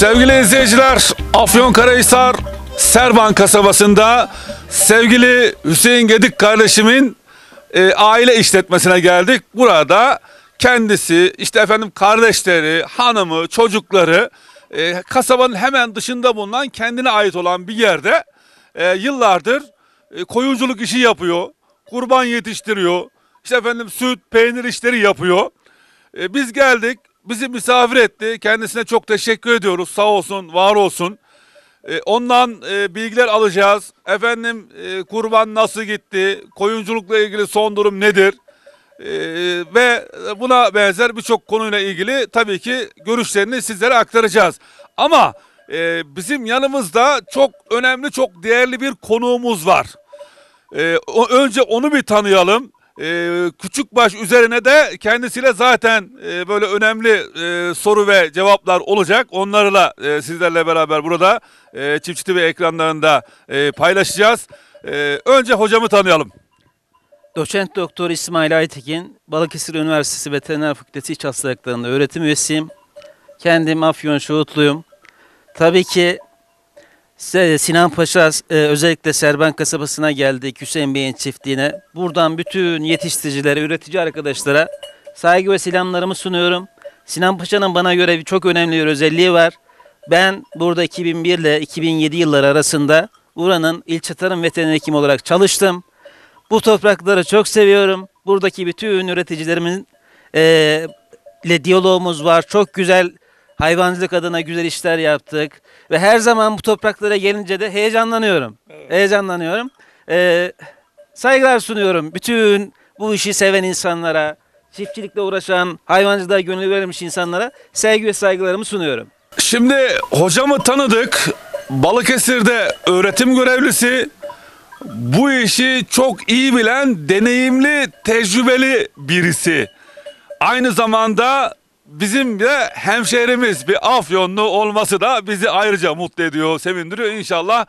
Sevgili izleyiciler, Afyonkarahisar Serban kasabasında sevgili Hüseyin Gedik kardeşimin e, aile işletmesine geldik. Burada kendisi, işte efendim kardeşleri, hanımı, çocukları e, kasabanın hemen dışında bulunan kendine ait olan bir yerde e, yıllardır e, koyunculuk işi yapıyor. Kurban yetiştiriyor. İşte efendim süt, peynir işleri yapıyor. E, biz geldik, bizi misafir etti. Kendisine çok teşekkür ediyoruz. Sağ olsun, var olsun. E, ondan e, bilgiler alacağız. Efendim e, kurban nasıl gitti? Koyunculukla ilgili son durum nedir? Ve buna benzer birçok konuyla ilgili tabii ki görüşlerini sizlere aktaracağız. Ama bizim yanımızda çok önemli, çok değerli bir konuğumuz var. Önce onu bir tanıyalım. E, Küçükbaş üzerine de kendisiyle zaten e, böyle önemli e, soru ve cevaplar olacak. Onlarla e, sizlerle beraber burada e, Çiftçi TV ekranlarında e, paylaşacağız. E, önce hocamı tanıyalım. Doçent Doktor İsmail Aytekin, Balıkesir Üniversitesi Veteriner Fakültesi İç Hastalıklarında öğretim üyesiyim. Kendim Afyon Şuhutluyum. Tabii ki Sinan Paşa e, özellikle Serban kasabasına geldik Hüseyin Bey'in çiftliğine. Buradan bütün yetiştiricilere, üretici arkadaşlara saygı ve selamlarımı sunuyorum. Sinan Paşa'nın bana göre çok önemli bir özelliği var. Ben burada 2001 ile 2007 yılları arasında buranın ilçe tarım veteriner hekimi olarak çalıştım. Bu toprakları çok seviyorum. Buradaki bütün üreticilerimin eee, ile diyalogumuz var. Çok güzel hayvancılık adına güzel işler yaptık. Ve her zaman bu topraklara gelince de heyecanlanıyorum. Heyecanlanıyorum. Eee, saygılar sunuyorum bütün bu işi seven insanlara, çiftçilikle uğraşan, hayvancılığa gönül vermiş insanlara sevgi ve saygılarımı sunuyorum. Şimdi hocamı tanıdık. Balıkesir'de öğretim görevlisi. Bu işi çok iyi bilen, deneyimli, tecrübeli birisi. Aynı zamanda bizim de hemşehrimiz bir Afyonlu olması da bizi ayrıca mutlu ediyor, sevindiriyor. İnşallah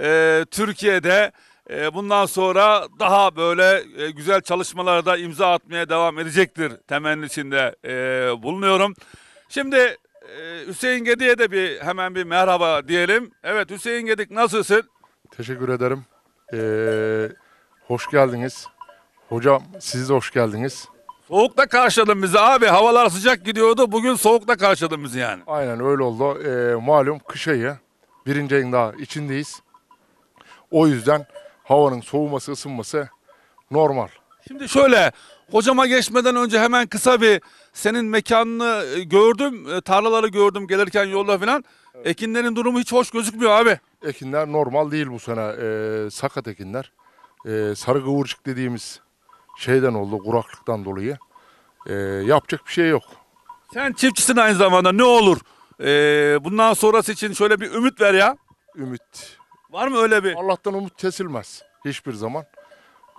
e, Türkiye'de e, bundan sonra daha böyle e, güzel çalışmalarda imza atmaya devam edecektir temennisinde e, bulunuyorum. Şimdi e, Hüseyin Gedik'e de bir hemen bir merhaba diyelim. Evet Hüseyin Gedik nasılsın? Teşekkür ederim. Ee, hoş geldiniz. Hocam siz de hoş geldiniz. Soğukta karşıladın bizi abi. Havalar sıcak gidiyordu. Bugün soğukta karşıladın bizi yani. Aynen öyle oldu. Ee, malum kış ayı. Birinci ayın daha içindeyiz. O yüzden havanın soğuması, ısınması normal. Şimdi şöyle hocama geçmeden önce hemen kısa bir senin mekanını e, gördüm. e, Tarlaları gördüm gelirken yolda falan. Ekinlerin durumu hiç hoş gözükmüyor abi. Ekinler normal değil bu sene. Ee, sakat ekinler. Ee, sarı kıvırcık dediğimiz şeyden oldu, kuraklıktan dolayı. Ee, yapacak bir şey yok. Sen çiftçisin aynı zamanda ne olur? e, bundan sonrası için şöyle bir ümit ver ya. Ümit Var mı öyle bir? Allah'tan umut kesilmez hiçbir zaman.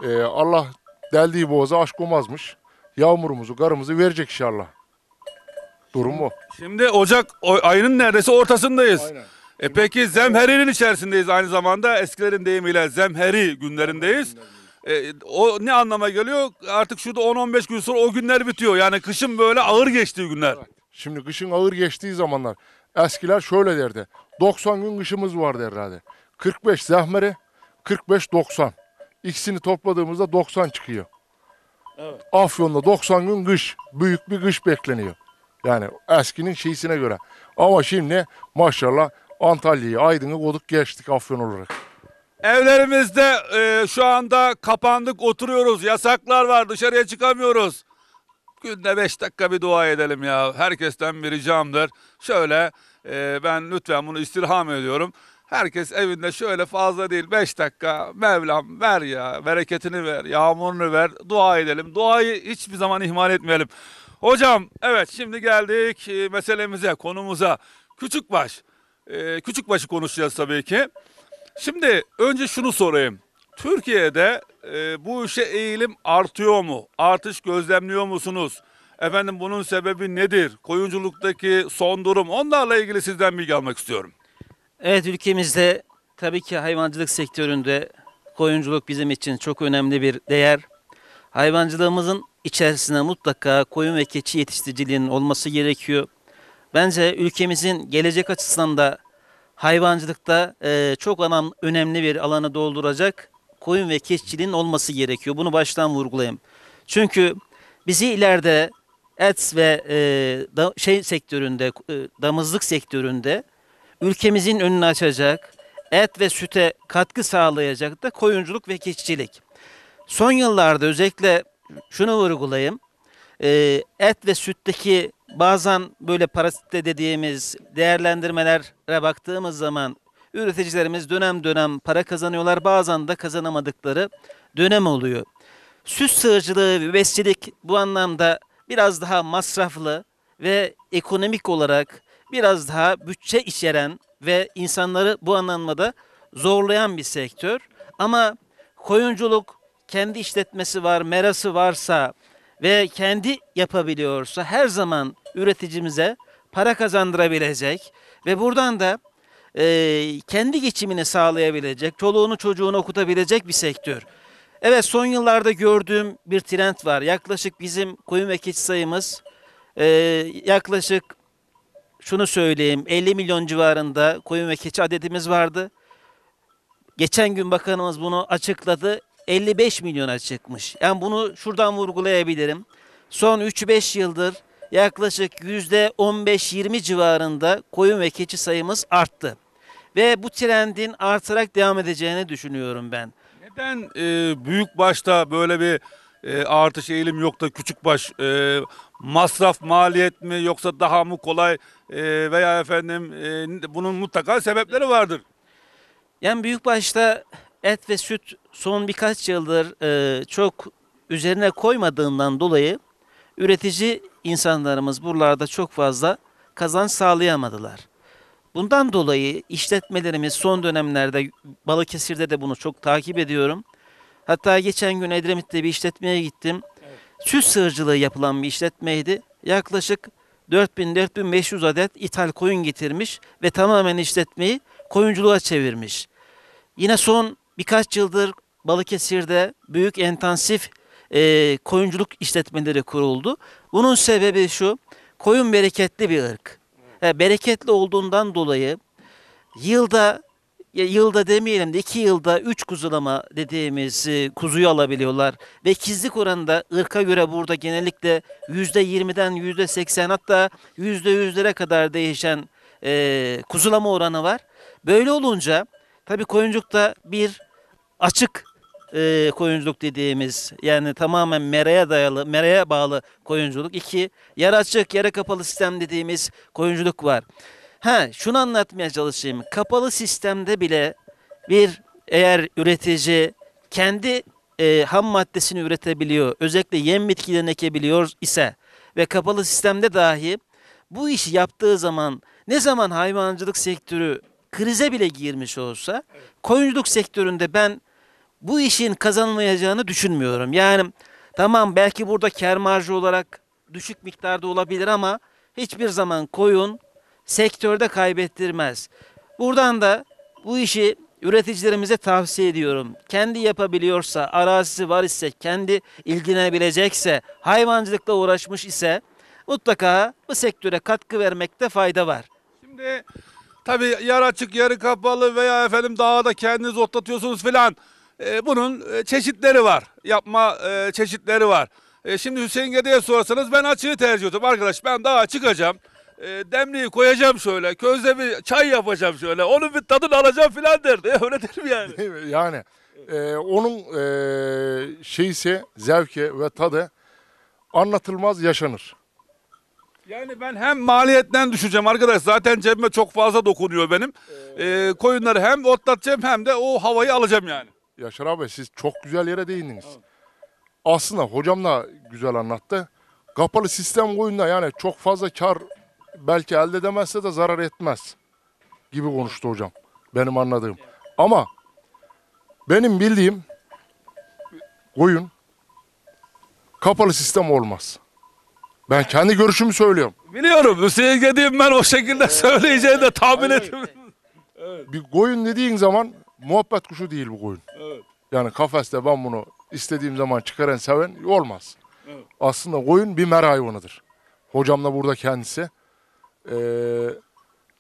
Ee, Allah deldiği boğaza aşk olmazmış. Yağmurumuzu, karımızı verecek inşallah. Durum o. Şimdi Ocak ayının neredeyse ortasındayız. Aynen. E peki zemherinin içerisindeyiz aynı zamanda. Eskilerin deyimiyle zemheri günlerindeyiz. E, o ne anlama geliyor? Artık şurada 10-15 gün sonra o günler bitiyor. Yani kışın böyle ağır geçtiği günler. Şimdi kışın ağır geçtiği zamanlar eskiler şöyle derdi. 90 gün kışımız var derlerdi. 45 zahmeri, 45-90. İkisini topladığımızda 90 çıkıyor. Afyon'da 90 gün kış. Büyük bir kış bekleniyor. Yani eskinin şeysine göre. Ama şimdi maşallah Antalya'yı, Aydın'ı koduk geçtik Afyon olarak. Evlerimizde e, şu anda kapandık oturuyoruz. Yasaklar var dışarıya çıkamıyoruz. Günde 5 dakika bir dua edelim ya. Herkesten bir ricamdır. Şöyle e, ben lütfen bunu istirham ediyorum. Herkes evinde şöyle fazla değil 5 dakika Mevlam ver ya bereketini ver yağmurunu ver dua edelim. Duayı hiçbir zaman ihmal etmeyelim. Hocam evet şimdi geldik e, meselemize konumuza. Küçükbaş. E, Küçükbaş'ı konuşacağız tabii ki. Şimdi önce şunu sorayım. Türkiye'de e, bu işe eğilim artıyor mu? Artış gözlemliyor musunuz? Efendim bunun sebebi nedir? Koyunculuktaki son durum onlarla ilgili sizden bilgi almak istiyorum. Evet ülkemizde tabii ki hayvancılık sektöründe koyunculuk bizim için çok önemli bir değer. Hayvancılığımızın içerisine mutlaka koyun ve keçi yetiştiriciliğinin olması gerekiyor. Bence ülkemizin gelecek açısından da hayvancılıkta e, çok önemli bir alanı dolduracak koyun ve keççiliğin olması gerekiyor. Bunu baştan vurgulayayım. Çünkü bizi ileride et ve e, şey sektöründe, e, damızlık sektöründe ülkemizin önünü açacak, et ve süte katkı sağlayacak da koyunculuk ve keçicilik. Son yıllarda özellikle şunu vurgulayayım. Et ve sütteki bazen böyle parasitte dediğimiz değerlendirmelere baktığımız zaman üreticilerimiz dönem dönem para kazanıyorlar. Bazen de kazanamadıkları dönem oluyor. Süt sığırcılığı ve besicilik bu anlamda biraz daha masraflı ve ekonomik olarak biraz daha bütçe içeren ve insanları bu anlamda zorlayan bir sektör. Ama koyunculuk kendi işletmesi var, merası varsa ve kendi yapabiliyorsa her zaman üreticimize para kazandırabilecek ve buradan da e, kendi geçimini sağlayabilecek, çoluğunu çocuğunu okutabilecek bir sektör. Evet son yıllarda gördüğüm bir trend var. Yaklaşık bizim koyun ve keçi sayımız e, yaklaşık şunu söyleyeyim 50 milyon civarında koyun ve keçi adedimiz vardı. Geçen gün bakanımız bunu açıkladı. 55 milyona çıkmış. Yani bunu şuradan vurgulayabilirim. Son 3-5 yıldır yaklaşık %15-20 civarında koyun ve keçi sayımız arttı. Ve bu trendin artarak devam edeceğini düşünüyorum ben. Neden e, büyük başta böyle bir e, artış eğilim yok da küçük baş e, masraf maliyet mi yoksa daha mı kolay e, veya efendim e, bunun mutlaka sebepleri vardır. Yani büyük başta et ve süt son birkaç yıldır e, çok üzerine koymadığından dolayı üretici insanlarımız buralarda çok fazla kazanç sağlayamadılar. Bundan dolayı işletmelerimiz son dönemlerde Balıkesir'de de bunu çok takip ediyorum. Hatta geçen gün Edremit'te bir işletmeye gittim. Süt sığırcılığı yapılan bir işletmeydi. Yaklaşık 4000-4500 adet ithal koyun getirmiş ve tamamen işletmeyi koyunculuğa çevirmiş. Yine son birkaç yıldır Balıkesir'de büyük intensif e, koyunculuk işletmeleri kuruldu. Bunun sebebi şu, koyun bereketli bir ırk. E, bereketli olduğundan dolayı yılda ya yılda demeyelim de iki yılda üç kuzulama dediğimiz e, kuzuyu alabiliyorlar. Ve ikizlik oranında ırka göre burada genellikle yüzde yirmiden yüzde seksen hatta yüzde yüzlere kadar değişen e, kuzulama oranı var. Böyle olunca tabii koyuncukta bir açık e, koyunculuk dediğimiz yani tamamen meraya dayalı, meraya bağlı koyunculuk. İki, yarı açık, yarı kapalı sistem dediğimiz koyunculuk var. Ha, şunu anlatmaya çalışayım. Kapalı sistemde bile bir eğer üretici kendi e, ham maddesini üretebiliyor, özellikle yem bitkilerini ekebiliyor ise ve kapalı sistemde dahi bu işi yaptığı zaman ne zaman hayvancılık sektörü krize bile girmiş olsa koyunculuk sektöründe ben bu işin kazanılmayacağını düşünmüyorum. Yani tamam belki burada kar marjı olarak düşük miktarda olabilir ama hiçbir zaman koyun sektörde kaybettirmez. Buradan da bu işi üreticilerimize tavsiye ediyorum. Kendi yapabiliyorsa, arazisi var ise, kendi ilgilenebilecekse, hayvancılıkla uğraşmış ise mutlaka bu sektöre katkı vermekte fayda var. Şimdi tabii yarı açık yarı kapalı veya efendim dağda kendiniz otlatıyorsunuz filan. E, bunun e, çeşitleri var. Yapma e, çeşitleri var. E, şimdi Hüseyin Gede'ye sorsanız ben açığı tercih ediyorum. Arkadaş ben dağa çıkacağım. E, demliği koyacağım şöyle. Közde bir çay yapacağım şöyle. Onun bir tadını alacağım filan derdi. Öyle der mi yani? yani e, onun e, şeyse zevki ve tadı anlatılmaz yaşanır. Yani ben hem maliyetten düşeceğim arkadaş. Zaten cebime çok fazla dokunuyor benim. E, koyunları hem otlatacağım hem de o havayı alacağım yani. Yaşar abi siz çok güzel yere değindiniz. Aslında hocam da güzel anlattı. Kapalı sistem koyunda yani çok fazla kar belki elde edemezse de zarar etmez gibi konuştu hocam. Benim anladığım. Ama benim bildiğim koyun kapalı sistem olmaz. Ben kendi görüşümü söylüyorum. Biliyorum Hüseyin Gedi'yim ben o şekilde söyleyeceğini de tahmin ettim. Bir koyun dediğin zaman muhabbet kuşu değil bu koyun. Evet. Yani kafeste ben bunu istediğim zaman çıkaran seven olmaz. Evet. Aslında koyun bir mer hayvanıdır. Hocam da burada kendisi. Ee,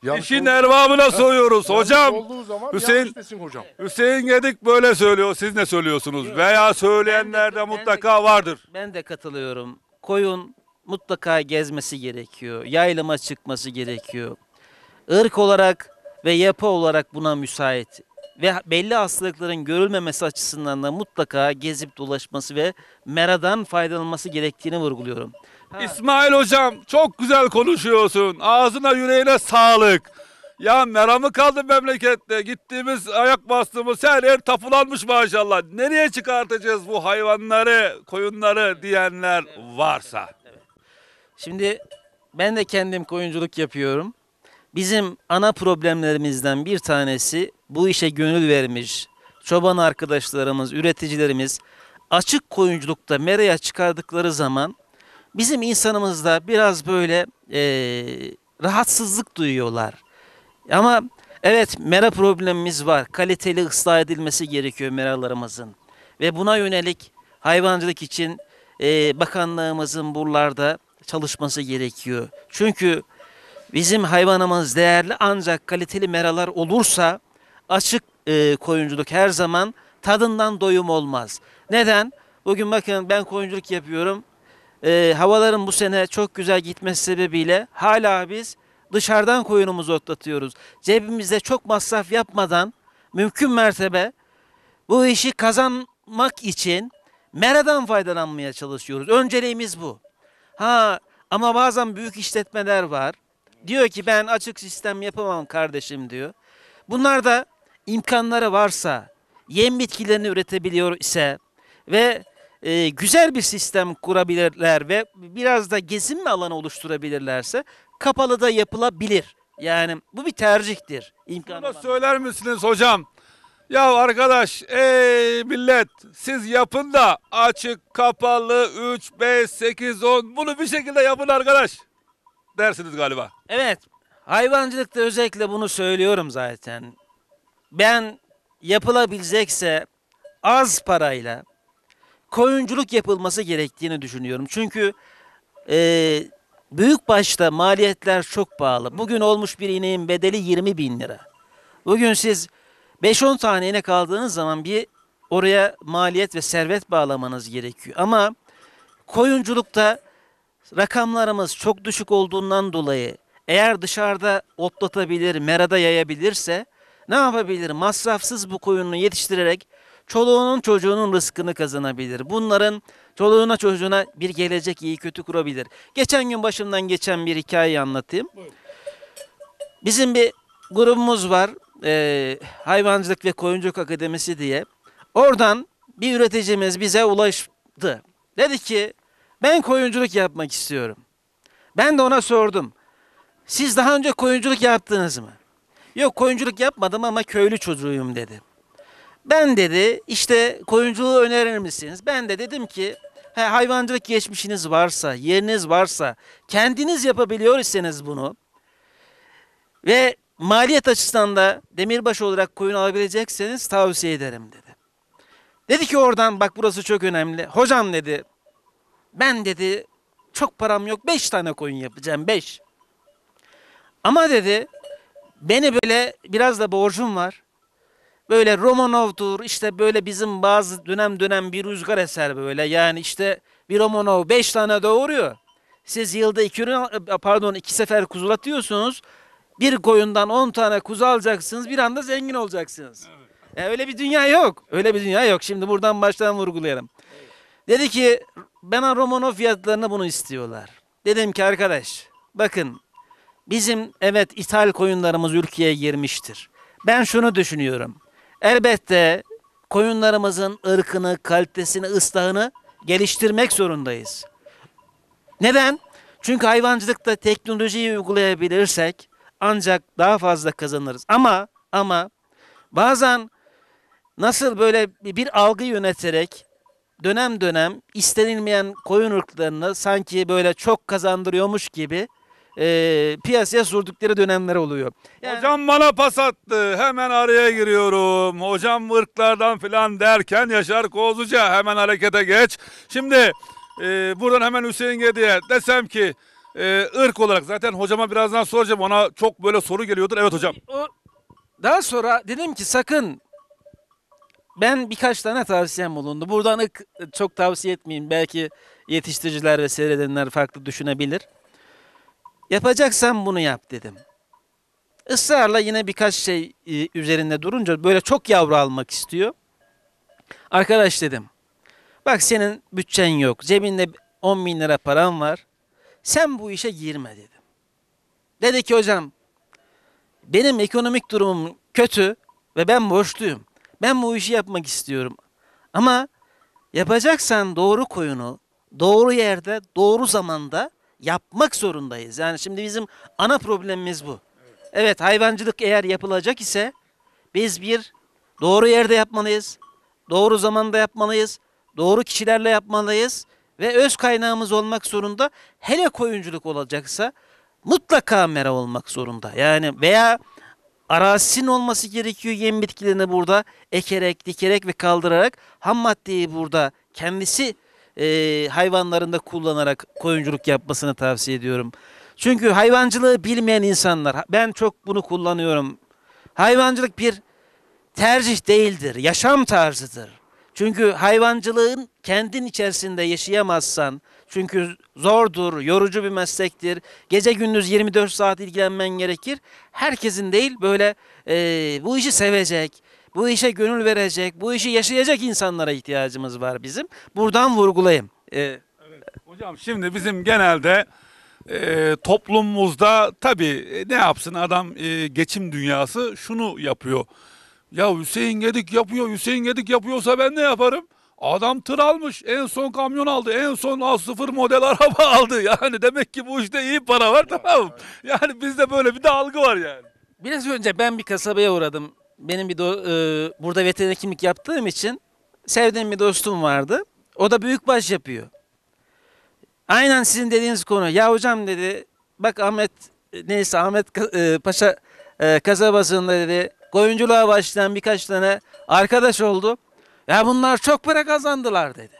yanlış İşin ol- erbabına soruyoruz yanlış hocam. olduğu zaman Hüseyin- yanlış desin hocam. Hüseyin Gedik böyle söylüyor. Siz ne söylüyorsunuz? Veya söyleyenler de ben de- mutlaka vardır. Ben de katılıyorum. Koyun mutlaka gezmesi gerekiyor. Yaylıma çıkması gerekiyor. Irk olarak ve yapı olarak buna müsait. Ve belli hastalıkların görülmemesi açısından da mutlaka gezip dolaşması ve meradan faydalanması gerektiğini vurguluyorum. Ha, İsmail hocam çok güzel konuşuyorsun. Ağzına yüreğine sağlık. Ya meramı kaldı memlekette. Gittiğimiz ayak bastığımız her yer tapulanmış maşallah. Nereye çıkartacağız bu hayvanları, koyunları diyenler varsa. Şimdi ben de kendim koyunculuk yapıyorum. Bizim ana problemlerimizden bir tanesi bu işe gönül vermiş çoban arkadaşlarımız, üreticilerimiz açık koyunculukta meraya çıkardıkları zaman bizim insanımızda biraz böyle eee, rahatsızlık duyuyorlar. Ama evet mera problemimiz var. Kaliteli ıslah edilmesi gerekiyor meralarımızın. Ve buna yönelik hayvancılık için eee, bakanlığımızın buralarda çalışması gerekiyor. Çünkü bizim hayvanımız değerli ancak kaliteli meralar olursa açık eee, koyunculuk her zaman tadından doyum olmaz. Neden? Bugün bakın ben koyunculuk yapıyorum. Eee, havaların bu sene çok güzel gitmesi sebebiyle hala biz dışarıdan koyunumuzu otlatıyoruz. Cebimizde çok masraf yapmadan mümkün mertebe bu işi kazanmak için meradan faydalanmaya çalışıyoruz. Önceliğimiz bu. Ha ama bazen büyük işletmeler var. Diyor ki ben açık sistem yapamam kardeşim diyor. Bunlar da imkanları varsa, yem bitkilerini üretebiliyor ise ve e, güzel bir sistem kurabilirler ve biraz da gezinme alanı oluşturabilirlerse kapalı da yapılabilir. Yani bu bir tercihtir. İmkan Bunu söyler misiniz hocam? Ya arkadaş, ey millet siz yapın da açık, kapalı, 3, 5, 8, 10 bunu bir şekilde yapın arkadaş dersiniz galiba. Evet. Hayvancılıkta özellikle bunu söylüyorum zaten. Ben yapılabilecekse az parayla koyunculuk yapılması gerektiğini düşünüyorum. Çünkü eee büyük başta maliyetler çok pahalı. Bugün olmuş bir ineğin bedeli 20 bin lira. Bugün siz 5-10 tane inek aldığınız zaman bir oraya maliyet ve servet bağlamanız gerekiyor. Ama koyunculukta rakamlarımız çok düşük olduğundan dolayı eğer dışarıda otlatabilir, merada yayabilirse ne yapabilir? Masrafsız bu koyunu yetiştirerek çoluğunun çocuğunun rızkını kazanabilir. Bunların çoluğuna çocuğuna bir gelecek iyi kötü kurabilir. Geçen gün başımdan geçen bir hikayeyi anlatayım. Bizim bir grubumuz var. eee, Hayvancılık ve Koyunculuk Akademisi diye. Oradan bir üreticimiz bize ulaştı. Dedi ki ben koyunculuk yapmak istiyorum. Ben de ona sordum. Siz daha önce koyunculuk yaptınız mı? Yok koyunculuk yapmadım ama köylü çocuğuyum dedi. Ben dedi işte koyunculuğu önerir misiniz? Ben de dedim ki he, hayvancılık geçmişiniz varsa, yeriniz varsa, kendiniz yapabiliyor iseniz bunu ve maliyet açısından da demirbaş olarak koyun alabilecekseniz tavsiye ederim dedi. Dedi ki oradan bak burası çok önemli. Hocam dedi ben dedi çok param yok 5 tane koyun yapacağım 5. Ama dedi beni böyle biraz da borcum var. Böyle Romanov'dur işte böyle bizim bazı dönem dönem bir rüzgar eser böyle. Yani işte bir Romanov 5 tane doğuruyor. Siz yılda iki ürün, pardon iki sefer kuzulatıyorsunuz. Bir koyundan 10 tane kuzu alacaksınız bir anda zengin olacaksınız. Ya öyle bir dünya yok. Öyle bir dünya yok. Şimdi buradan baştan vurgulayalım. Dedi ki bana Romanov fiyatlarını bunu istiyorlar. Dedim ki arkadaş bakın bizim evet ithal koyunlarımız ülkeye girmiştir. Ben şunu düşünüyorum. Elbette koyunlarımızın ırkını, kalitesini, ıslahını geliştirmek zorundayız. Neden? Çünkü hayvancılıkta teknolojiyi uygulayabilirsek ancak daha fazla kazanırız. Ama ama bazen nasıl böyle bir algı yöneterek dönem dönem istenilmeyen koyun ırklarını sanki böyle çok kazandırıyormuş gibi e, piyasaya sürdükleri dönemler oluyor. Yani- Hocam bana pas attı. Hemen araya giriyorum. Hocam ırklardan filan derken Yaşar Kozluca hemen harekete geç. Şimdi e, buradan hemen Hüseyin Gedi'ye desem ki e, ırk olarak zaten hocama birazdan soracağım. Ona çok böyle soru geliyordur. Evet hocam. Daha sonra dedim ki sakın ben birkaç tane tavsiyem bulundu. Buradan çok tavsiye etmeyeyim. Belki yetiştiriciler ve seyredenler farklı düşünebilir. Yapacaksan bunu yap dedim. Israrla yine birkaç şey e, üzerinde durunca böyle çok yavru almak istiyor. Arkadaş dedim. Bak senin bütçen yok. Cebinde 10 bin lira paran var. Sen bu işe girme dedim. Dedi ki hocam benim ekonomik durumum kötü ve ben borçluyum. Ben bu işi yapmak istiyorum. Ama yapacaksan doğru koyunu doğru yerde, doğru zamanda yapmak zorundayız. Yani şimdi bizim ana problemimiz bu. Evet, hayvancılık eğer yapılacak ise biz bir doğru yerde yapmalıyız. Doğru zamanda yapmalıyız. Doğru kişilerle yapmalıyız ve öz kaynağımız olmak zorunda. Hele koyunculuk olacaksa mutlaka mera olmak zorunda. Yani veya arazisinin olması gerekiyor yem bitkilerini burada ekerek, dikerek ve kaldırarak ham maddeyi burada kendisi e, hayvanlarında kullanarak koyunculuk yapmasını tavsiye ediyorum. Çünkü hayvancılığı bilmeyen insanlar, ben çok bunu kullanıyorum. Hayvancılık bir tercih değildir, yaşam tarzıdır. Çünkü hayvancılığın kendin içerisinde yaşayamazsan, çünkü zordur, yorucu bir meslektir. Gece gündüz 24 saat ilgilenmen gerekir. Herkesin değil böyle e, bu işi sevecek, bu işe gönül verecek, bu işi yaşayacak insanlara ihtiyacımız var bizim. Buradan vurgulayayım. E, Hocam şimdi bizim genelde e, toplumumuzda tabii e, ne yapsın adam e, geçim dünyası şunu yapıyor. Ya Hüseyin Gedik yapıyor, Hüseyin Gedik yapıyorsa ben ne yaparım? Adam tır almış, en son kamyon aldı, en son al sıfır model araba aldı. Yani demek ki bu işte iyi para var tamam mı? Yani bizde böyle bir de algı var yani. Biraz önce ben bir kasabaya uğradım. Benim bir do- e, burada veteriner kimlik yaptığım için sevdiğim bir dostum vardı. O da büyükbaş yapıyor. Aynen sizin dediğiniz konu. Ya hocam dedi bak Ahmet neyse Ahmet Ka- e, Paşa e, kasabasında dedi koyunculuğa başlayan birkaç tane arkadaş oldu. Ya bunlar çok para kazandılar dedi.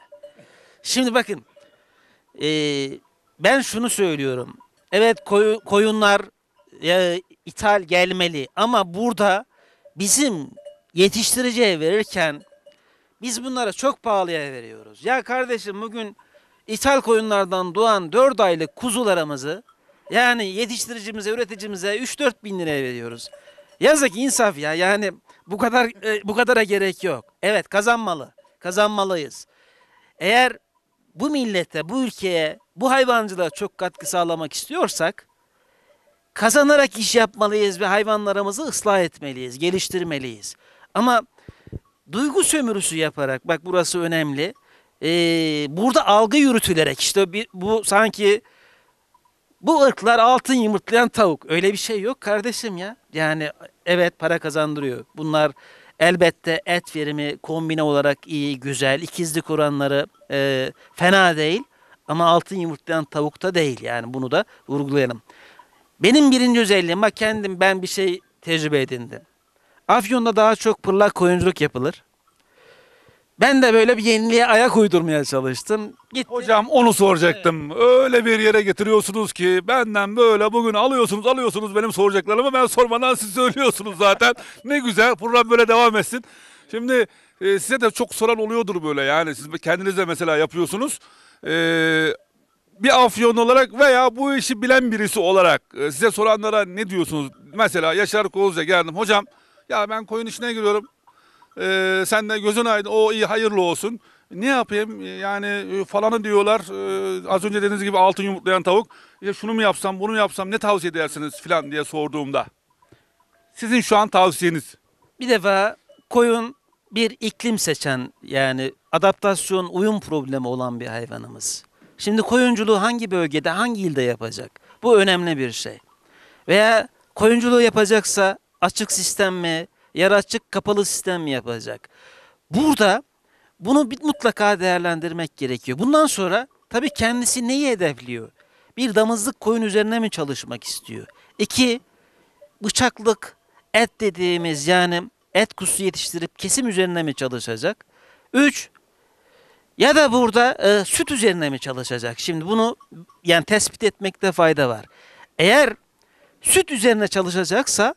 Şimdi bakın e, ben şunu söylüyorum. Evet koyu- koyunlar e, ithal gelmeli ama burada bizim yetiştiriciye verirken biz bunlara çok pahalıya veriyoruz. Ya kardeşim bugün ithal koyunlardan doğan 4 aylık kuzularımızı yani yetiştiricimize, üreticimize 3-4 bin liraya veriyoruz. Yazık insaf ya yani bu kadar e, bu kadara gerek yok. Evet kazanmalı. Kazanmalıyız. Eğer bu millete, bu ülkeye, bu hayvancılığa çok katkı sağlamak istiyorsak kazanarak iş yapmalıyız ve hayvanlarımızı ıslah etmeliyiz, geliştirmeliyiz. Ama duygu sömürüsü yaparak, bak burası önemli, ee, burada algı yürütülerek işte bir, bu sanki bu ırklar altın yumurtlayan tavuk. Öyle bir şey yok kardeşim ya. Yani evet para kazandırıyor. Bunlar elbette et verimi kombine olarak iyi, güzel. İkizlik oranları e, fena değil. Ama altın yumurtlayan tavukta değil yani bunu da vurgulayalım. Benim birinci özelliğim bak kendim ben bir şey tecrübe edindim. Afyon'da daha çok pırlak koyunculuk yapılır. Ben de böyle bir yeniliğe ayak uydurmaya çalıştım. Gittim. Hocam onu soracaktım. Öyle bir yere getiriyorsunuz ki benden böyle bugün alıyorsunuz alıyorsunuz benim soracaklarımı ben sormadan siz söylüyorsunuz zaten. Ne güzel program böyle devam etsin. Şimdi e, size de çok soran oluyordur böyle yani siz kendiniz de mesela yapıyorsunuz. E, bir afyon olarak veya bu işi bilen birisi olarak e, size soranlara ne diyorsunuz? Mesela Yaşar Kozca geldim hocam ya ben koyun işine giriyorum. Ee, sen de gözün aydın o iyi hayırlı olsun. Ne yapayım Ee, yani e, falanı diyorlar Ee, az önce dediğiniz gibi altın yumurtlayan tavuk. Ya şunu mu yapsam bunu mu yapsam ne tavsiye edersiniz filan diye sorduğumda. Sizin şu an tavsiyeniz. Bir defa koyun bir iklim seçen yani adaptasyon uyum problemi olan bir hayvanımız. Şimdi koyunculuğu hangi bölgede hangi ilde yapacak? Bu önemli bir şey. Veya koyunculuğu yapacaksa açık sistem mi, yarı kapalı sistem mi yapacak? Burada bunu bir mutlaka değerlendirmek gerekiyor. Bundan sonra tabii kendisi neyi hedefliyor? Bir damızlık koyun üzerine mi çalışmak istiyor? İki, bıçaklık et dediğimiz yani et kusu yetiştirip kesim üzerine mi çalışacak? Üç, Ya da burada e, süt üzerine mi çalışacak? Şimdi bunu yani tespit etmekte fayda var. Eğer süt üzerine çalışacaksa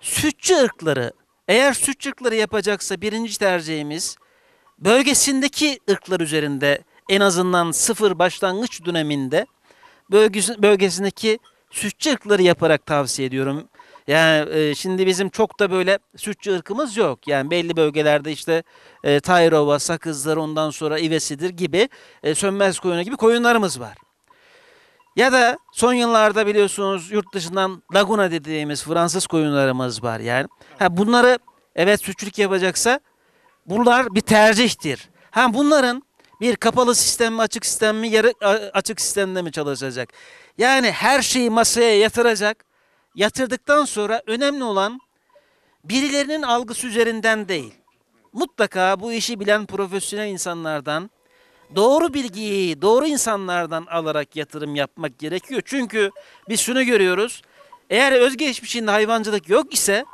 sütçü ırkları, eğer ırkları yapacaksa birinci tercihimiz bölgesindeki ırklar üzerinde en azından sıfır başlangıç döneminde bölgesi, bölgesindeki sütçü ırkları yaparak tavsiye ediyorum. Yani e, şimdi bizim çok da böyle sütçü ırkımız yok. Yani belli bölgelerde işte e, Tayrova, Sakızlar ondan sonra İvesidir gibi e, sönmez koyunu gibi koyunlarımız var. Ya da son yıllarda biliyorsunuz yurt dışından Laguna dediğimiz Fransız koyunlarımız var yani. Ha bunları evet sütçülük yapacaksa bunlar bir tercihtir. Ha bunların bir kapalı sistem mi açık sistem mi yarı açık sistemde mi çalışacak? Yani her şeyi masaya yatıracak. Yatırdıktan sonra önemli olan birilerinin algısı üzerinden değil. Mutlaka bu işi bilen profesyonel insanlardan doğru bilgiyi doğru insanlardan alarak yatırım yapmak gerekiyor. Çünkü biz şunu görüyoruz. Eğer özgeçmişinde hayvancılık yok ise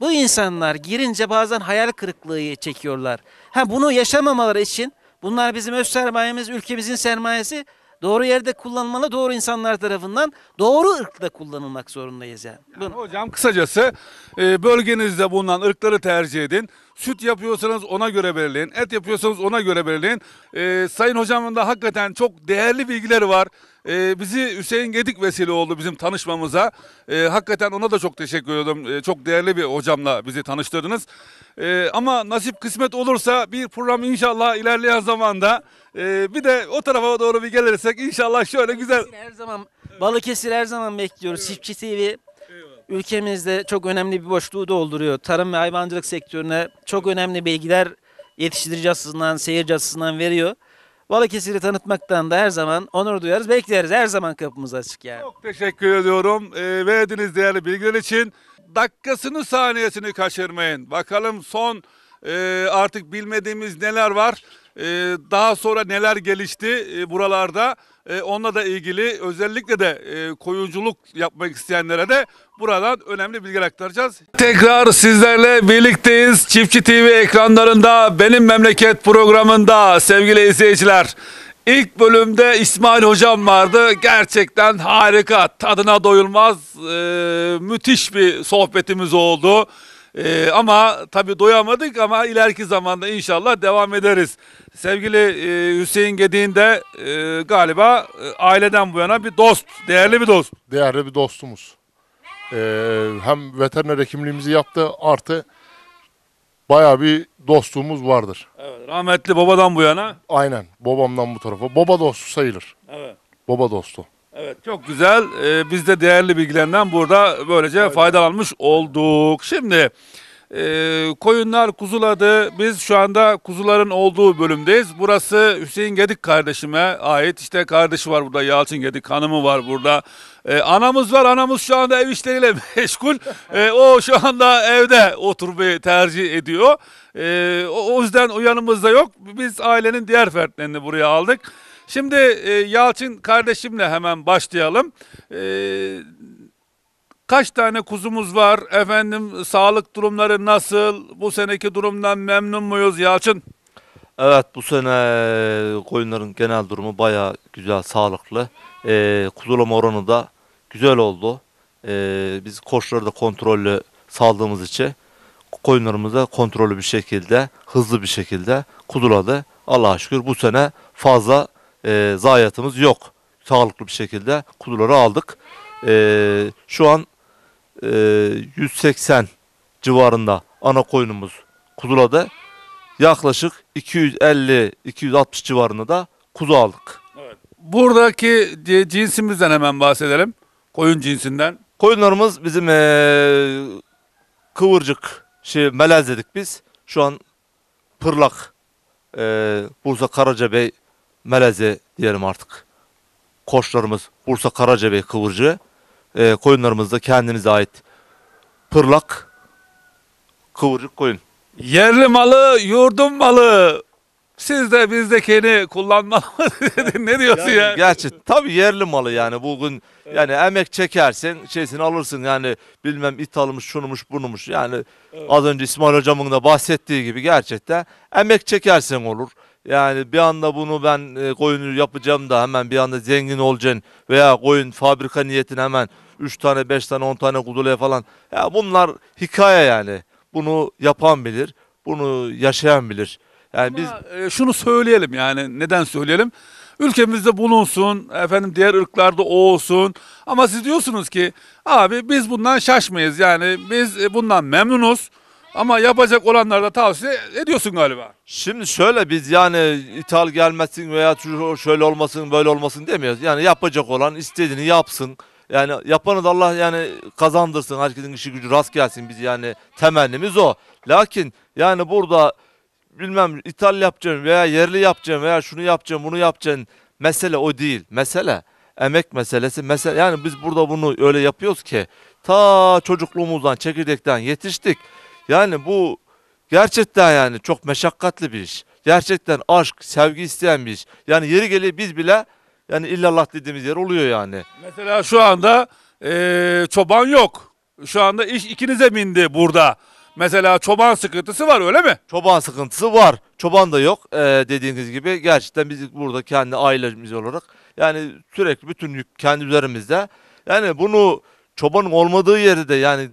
bu insanlar girince bazen hayal kırıklığı çekiyorlar. Ha bunu yaşamamaları için bunlar bizim öz sermayemiz, ülkemizin sermayesi doğru yerde kullanılmalı, doğru insanlar tarafından doğru ırkla kullanılmak zorundayız yani. Bunu- Hocam kısacası e, bölgenizde bulunan ırkları tercih edin. Süt yapıyorsanız ona göre belirleyin. Et yapıyorsanız ona göre belirleyin. E, Sayın hocamın da hakikaten çok değerli bilgileri var. E, bizi Hüseyin Gedik vesile oldu bizim tanışmamıza. E, hakikaten ona da çok teşekkür ediyorum. E, çok değerli bir hocamla bizi tanıştırdınız. E, ama nasip kısmet olursa bir program inşallah ilerleyen zamanda e, bir de o tarafa doğru bir gelirsek inşallah şöyle güzel Her zaman Balıkesir her zaman bekliyoruz. Çiftçi TV ülkemizde çok önemli bir boşluğu dolduruyor. Tarım ve hayvancılık sektörüne çok önemli bilgiler yetiştirici açısından, seyirci açısından veriyor. Balıkesir'i tanıtmaktan da her zaman onur duyarız. Bekleriz. Her zaman kapımız açık yani. Çok teşekkür ediyorum e, verdiğiniz değerli bilgiler için. Dakikasını saniyesini kaçırmayın. Bakalım son e, artık bilmediğimiz neler var. E, daha sonra neler gelişti e, buralarda. E, onunla da ilgili özellikle de e, koyunculuk yapmak isteyenlere de buradan önemli bilgiler aktaracağız. Tekrar sizlerle birlikteyiz. Çiftçi TV ekranlarında Benim Memleket programında sevgili izleyiciler. İlk bölümde İsmail hocam vardı. Gerçekten harika, tadına doyulmaz, e, müthiş bir sohbetimiz oldu. E, ama tabii doyamadık ama ileriki zamanda inşallah devam ederiz. Sevgili e, Hüseyin Gedik'in de e, galiba e, aileden bu yana bir dost, değerli bir dost. Değerli bir dostumuz. Ee, hem veteriner hekimliğimizi yaptı artı bayağı bir dostluğumuz vardır. Evet, rahmetli babadan bu yana. Aynen babamdan bu tarafa. Baba dostu sayılır. Evet. Baba dostu. Evet çok güzel. Ee, biz de değerli bilgilerinden burada böylece faydalanmış olduk. Şimdi e, koyunlar kuzuladı. Biz şu anda kuzuların olduğu bölümdeyiz. Burası Hüseyin Gedik kardeşime ait. İşte kardeşi var burada Yalçın Gedik hanımı var burada. Ee, anamız var. Anamız şu anda ev işleriyle meşgul. Ee, o şu anda evde oturmayı tercih ediyor. Ee, o, o yüzden uyanımızda yok. Biz ailenin diğer fertlerini buraya aldık. Şimdi e, Yalçın kardeşimle hemen başlayalım. E, kaç tane kuzumuz var? Efendim sağlık durumları nasıl? Bu seneki durumdan memnun muyuz Yalçın? Evet bu sene koyunların genel durumu baya güzel, sağlıklı. Ee, kuzulama oranı da güzel oldu. Ee, biz koçları da kontrollü saldığımız için koyunlarımız kontrollü bir şekilde, hızlı bir şekilde kuzuladı. Allah'a şükür bu sene fazla e, zayiatımız yok. Sağlıklı bir şekilde kuzuları aldık. Ee, şu an e, 180 civarında ana koyunumuz kuzuladı yaklaşık 250-260 civarında da kuzu aldık. Buradaki c- cinsimizden hemen bahsedelim. Koyun cinsinden. Koyunlarımız bizim eee, kıvırcık şey melez dedik biz. Şu an pırlak eee, Bursa Karacabey melezi diyelim artık. Koçlarımız Bursa Karacabey kıvırcığı. Eee koyunlarımız da kendinize ait pırlak kıvırcık koyun. Yerli malı, yurdum malı. Siz de bizdekini kullanmalı mı? ne diyorsun ya? Gerçi tabii yerli malı yani bugün yani emek çekersin şeysini alırsın yani bilmem ithalmış şunumuş bunumuş yani az önce İsmail hocamın da bahsettiği gibi gerçekten emek çekersen olur. Yani bir anda bunu ben e, koyunu yapacağım da hemen bir anda zengin olacaksın veya koyun fabrika niyetine hemen 3 tane 5 tane 10 tane kudulaya falan. Ya bunlar hikaye yani. Bunu yapan bilir. Bunu yaşayan bilir. Yani biz e, şunu söyleyelim yani neden söyleyelim? Ülkemizde bulunsun, efendim diğer ırklarda o olsun. Ama siz diyorsunuz ki abi biz bundan şaşmayız yani biz e, bundan memnunuz. Ama yapacak olanlara da tavsiye ediyorsun galiba. Şimdi şöyle biz yani ithal gelmesin veya şöyle olmasın böyle olmasın demiyoruz. Yani yapacak olan istediğini yapsın. Yani yapanı da Allah yani kazandırsın. Herkesin işi gücü rast gelsin. Biz yani temennimiz o. Lakin yani burada bilmem ithal yapacağım veya yerli yapacağım veya şunu yapacağım bunu yapacağım. Mesele o değil. Mesele emek meselesi. Mesele yani biz burada bunu öyle yapıyoruz ki ta çocukluğumuzdan çekirdekten yetiştik. Yani bu gerçekten yani çok meşakkatli bir iş. Gerçekten aşk, sevgi isteyen bir iş. Yani yeri geliyor biz bile yani illallah dediğimiz yer oluyor yani. Mesela şu anda e, çoban yok. Şu anda iş ikinize bindi burada. Mesela çoban sıkıntısı var öyle mi? Çoban sıkıntısı var. Çoban da yok ee, dediğiniz gibi. Gerçekten biz burada kendi ailemiz olarak yani sürekli bütün yük kendi üzerimizde. Yani bunu çobanın olmadığı yerde de yani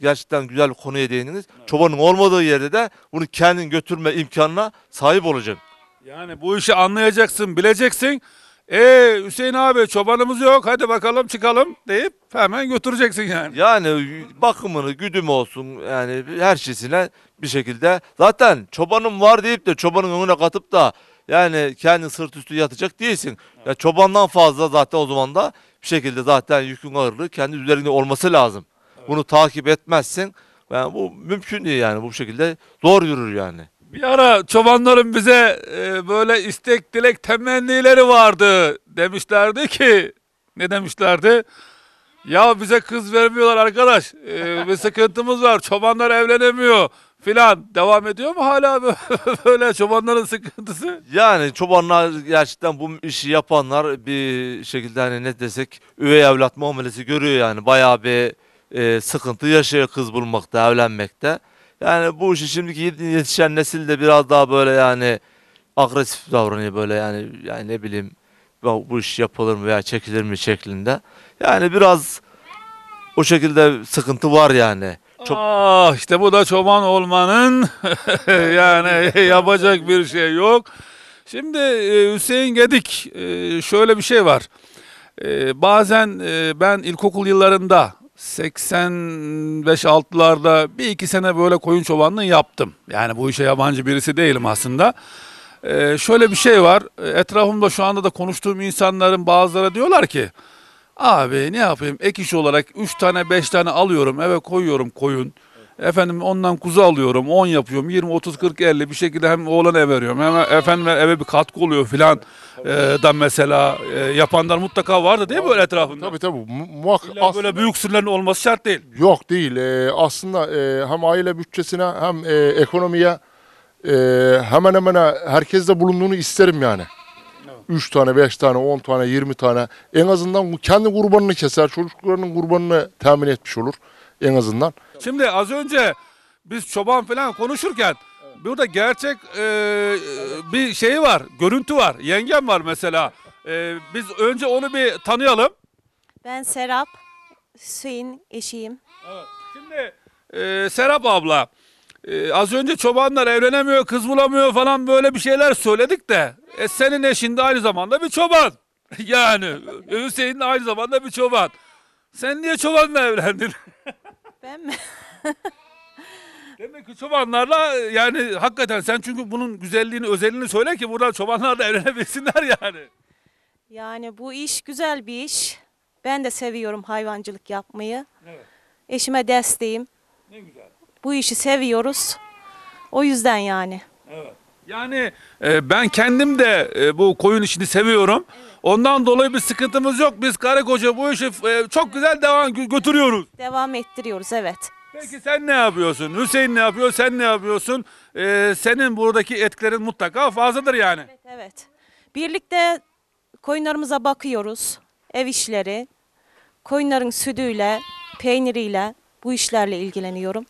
gerçekten güzel bir konuya değindiniz. Çobanın olmadığı yerde de bunu kendin götürme imkanına sahip olacaksın. Yani bu işi anlayacaksın, bileceksin. E Hüseyin abi çobanımız yok hadi bakalım çıkalım deyip hemen götüreceksin yani. Yani bakımını, güdümü olsun yani her şeysine bir şekilde. Zaten çobanım var deyip de çobanın önüne katıp da yani kendi sırt üstü yatacak değilsin. Ya çobandan fazla zaten o zaman da bir şekilde zaten yükün ağırlığı kendi üzerinde olması lazım. Bunu takip etmezsin. Yani bu mümkün değil yani bu şekilde zor yürür yani. Bir ara çobanların bize e, böyle istek, dilek, temennileri vardı demişlerdi ki ne demişlerdi? Ya bize kız vermiyorlar arkadaş. E, bir sıkıntımız var. Çobanlar evlenemiyor filan. Devam ediyor mu hala böyle çobanların sıkıntısı? Yani çobanlar gerçekten bu işi yapanlar bir şekilde hani ne desek üvey evlat muamelesi görüyor yani. Bayağı bir e, sıkıntı yaşıyor kız bulmakta, evlenmekte. Yani bu işi şimdiki yetişen nesil de biraz daha böyle yani agresif davranıyor böyle yani yani ne bileyim bu iş yapılır mı veya çekilir mi şeklinde. Yani biraz o şekilde sıkıntı var yani. Çok Ah işte bu da çoban olmanın yani yapacak bir şey yok. Şimdi e, Hüseyin Gedik e, şöyle bir şey var. E, Bazen ben ilkokul yıllarında 85-6'larda bir iki sene böyle koyun çobanlığı yaptım. Yani bu işe yabancı birisi değilim aslında. Şöyle bir şey var. Etrafımda şu anda da konuştuğum insanların bazıları diyorlar ki Abi ne yapayım ek iş olarak 3 tane 5 tane alıyorum eve koyuyorum koyun. Efendim ondan kuzu alıyorum 10 yapıyorum 20 30 40 50 bir şekilde hem oğlana ev veriyorum hem efendim eve bir katkı oluyor filan Ee, da mesela e, yapanlar mutlaka vardı değil mi böyle etrafında? Tabii tabii. Mu- Muhakkak İlla aslında- böyle büyük sürülerin olması şart değil. Yok değil. Ee, aslında e, hem aile bütçesine hem e, ekonomiye e, hemen hemen herkeste bulunduğunu isterim yani. 3 tane, 5 tane, 10 tane, 20 tane. En azından kendi kurbanını keser, çocuklarının kurbanını temin etmiş olur en azından. Şimdi az önce biz çoban falan konuşurken burada gerçek e, e, bir şey var, görüntü var. Yengem var mesela. E, biz önce onu bir tanıyalım. Ben Serap, Hüseyin eşiyim. Şimdi e, Serap abla e, az önce çobanlar evlenemiyor, kız bulamıyor falan böyle bir şeyler söyledik de e, senin eşin de aynı zamanda bir çoban. yani Hüseyin de aynı zamanda bir çoban. Sen niye çobanla evlendin? Ben mi? Demek ki çobanlarla yani hakikaten sen çünkü bunun güzelliğini, özelliğini söyle ki buradan çobanlar da evlenebilsinler yani. Yani bu iş güzel bir iş. Ben de seviyorum hayvancılık yapmayı. Evet. Eşime desteğim. Ne güzel. Bu işi seviyoruz. O yüzden yani. Yani e, ben kendim de e, bu koyun işini seviyorum. Ondan dolayı bir sıkıntımız yok. Biz karı koca bu işi e, çok güzel devam gö- götürüyoruz. Devam ettiriyoruz evet. Peki sen ne yapıyorsun? Hüseyin ne yapıyor? Sen ne yapıyorsun? E, senin buradaki etkilerin mutlaka fazladır yani. Evet evet. Birlikte koyunlarımıza bakıyoruz. Ev işleri, koyunların sütüyle, peyniriyle bu işlerle ilgileniyorum.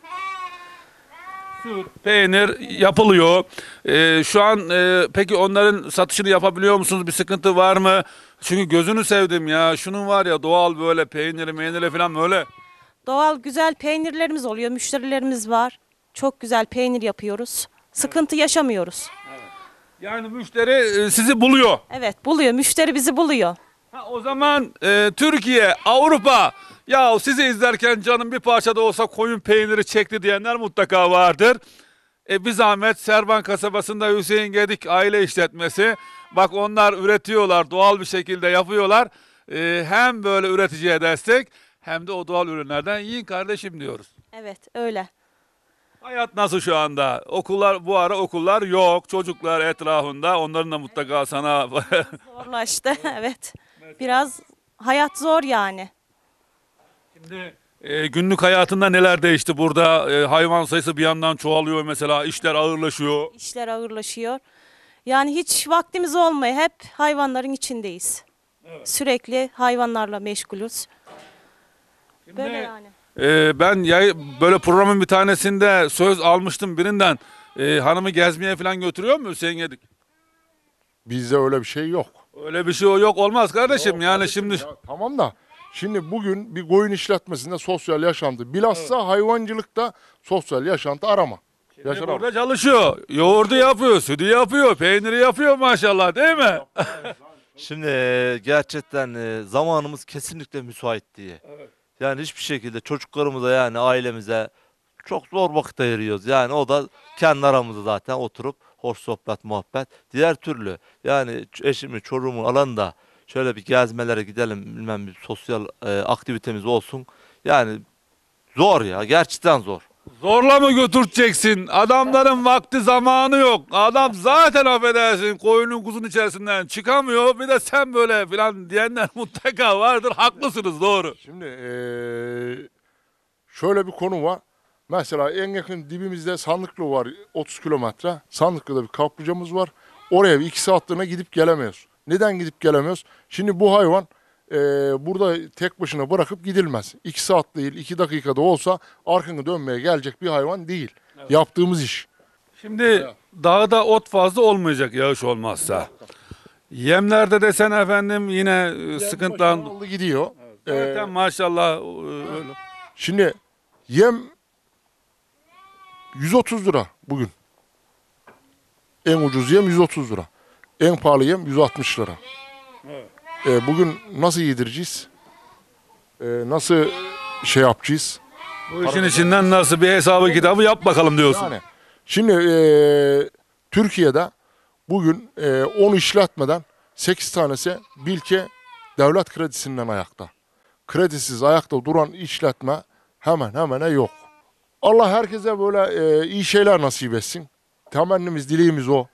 Süt, peynir yapılıyor. Ee, şu an e, peki onların satışını yapabiliyor musunuz? Bir sıkıntı var mı? Çünkü gözünü sevdim ya. Şunun var ya doğal böyle peyniri meyniri falan böyle. Doğal güzel peynirlerimiz oluyor. Müşterilerimiz var. Çok güzel peynir yapıyoruz. Sıkıntı yaşamıyoruz. Yani müşteri e, sizi buluyor. Evet buluyor. Müşteri bizi buluyor. Ha, o zaman e, Türkiye, Avrupa ya sizi izlerken canım bir parça da olsa koyun peyniri çekti diyenler mutlaka vardır. E, bir zahmet Serban kasabasında Hüseyin Gedik aile işletmesi. Bak onlar üretiyorlar, doğal bir şekilde yapıyorlar. E, hem böyle üreticiye destek hem de o doğal ürünlerden yiyin kardeşim diyoruz. Evet öyle. Hayat nasıl şu anda? Okullar bu ara okullar yok. Çocuklar etrafında. Onların da mutlaka sana Zorlaştı. evet. Biraz hayat zor yani. Şimdi e, günlük hayatında neler değişti burada? E, hayvan sayısı bir yandan çoğalıyor mesela, işler ağırlaşıyor. İşler ağırlaşıyor. Yani hiç vaktimiz olmuyor. Hep hayvanların içindeyiz. Sürekli hayvanlarla meşgulüz. Şimdi, Böyle yani. e, ben yay, böyle programın bir tanesinde söz almıştım birinden. E, hanımı gezmeye falan götürüyor mu Hüseyin Gedik? Bizde öyle bir şey yok. Öyle bir şey yok olmaz kardeşim. Yok yani kardeşim şimdi ya, tamam da şimdi bugün bir koyun işletmesinde sosyal yaşantı bilhassa hayvancılıkta sosyal yaşantı arama. Şimdi Yaşanamaz. burada çalışıyor. Yoğurdu yapıyor, sütü yapıyor, peyniri yapıyor maşallah değil mi? Şimdi e, gerçekten e, zamanımız kesinlikle müsait diye. Yani hiçbir şekilde çocuklarımıza yani ailemize çok zor vakit ayırıyoruz. Yani o da kendi aramızda zaten oturup hoş sohbet muhabbet. Diğer türlü yani eşimi çocuğumu alan da şöyle bir gezmelere gidelim bilmem bir sosyal e, aktivitemiz olsun. Yani zor ya gerçekten zor. Zorla mı götüreceksin? Adamların vakti zamanı yok. Adam zaten affedersin koyunun kuzun içerisinden çıkamıyor. Bir de sen böyle filan diyenler mutlaka vardır. Haklısınız doğru. Şimdi eee, şöyle bir konu var. Mesela en yakın dibimizde Sandıklı var 30 kilometre. Sandıklı'da bir kaplıcamız var. Oraya bir iki saatliğine gidip gelemiyoruz. Neden gidip gelemiyoruz? Şimdi bu hayvan eee, burada tek başına bırakıp gidilmez. 2 saat değil 2 dakikada olsa arkanı dönmeye gelecek bir hayvan değil. Yaptığımız iş. Şimdi dağda ot fazla olmayacak yağış olmazsa. Yemlerde desen efendim yine e, sıkıntılar. Aldı gidiyor. Eee, Zaten maşallah e, öyle. Şimdi yem 130 lira bugün. En ucuz yem 130 lira. En pahalı yem 160 lira. Ee, bugün nasıl yedireceğiz? Ee, nasıl şey yapacağız? Bu işin içinden nasıl bir hesabı kitabı yap bakalım diyorsun. Yani şimdi ee, Türkiye'de bugün ee, 10 işletmeden 8 tanesi Bilke devlet kredisinden ayakta. Kredisiz ayakta duran işletme hemen hemen yok. Allah herkese böyle ee, iyi şeyler nasip etsin. Temennimiz, dileğimiz o.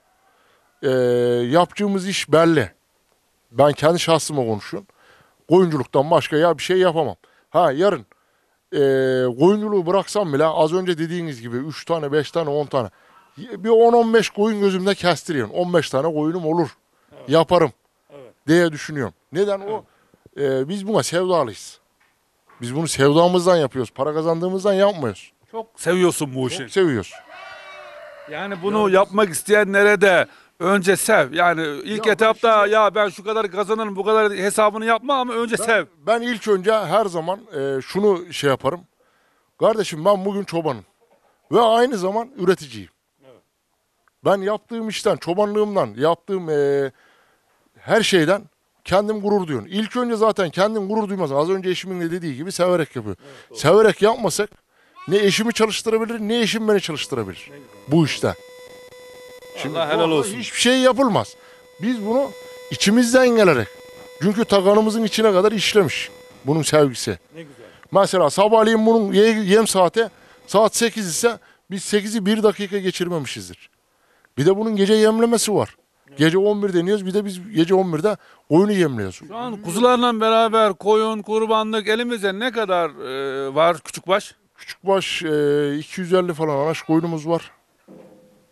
Ee, yapacağımız iş belli. Ben kendi şahsıma konuşuyorum. Koyunculuktan başka ya bir şey yapamam. Ha yarın e, koyunculuğu bıraksam bile az önce dediğiniz gibi 3 tane, 5 tane, 10 tane. Bir 10-15 koyun gözümde kestiriyorum. 15 tane koyunum olur. Yaparım diye düşünüyorum. Neden o? E, biz buna sevdalıyız. Biz bunu sevdamızdan yapıyoruz. Para kazandığımızdan yapmıyoruz. Çok seviyorsun bu işi. Çok seviyoruz. Yani bunu yapmak isteyenlere de önce sev. Yani ilk Ya ben etapta ya ben şu kadar kazanırım bu kadar hesabını yapma ama önce sev. Ben ilk önce her zaman e, şunu şey yaparım. Kardeşim ben bugün çobanım. Ve aynı zaman üreticiyim. Ben yaptığım işten, çobanlığımdan, yaptığım e, her şeyden kendim gurur duyuyorum. İlk önce zaten kendim gurur duymaz. Az önce eşimin de dediği gibi severek yapıyor. severek yapmasak ne eşimi çalıştırabilir ne eşim beni çalıştırabilir. Bu işte. Şimdi Allah helal olsun. Hiçbir şey yapılmaz. Biz bunu içimizden gelerek. Çünkü takanımızın içine kadar işlemiş bunun sevgisi. Ne güzel. Mesela sabahleyin bunun ye- yem saati saat 8 ise biz 8'i 1 dakika geçirmemişizdir. Bir de bunun gece yemlemesi var. Gece 11 deniyoruz bir de biz gece 11'de oyunu yemliyoruz. Şu an kuzularla beraber koyun, kurbanlık elimizde ne kadar e, var küçükbaş? Küçükbaş e, 250 falan anaç koyunumuz var.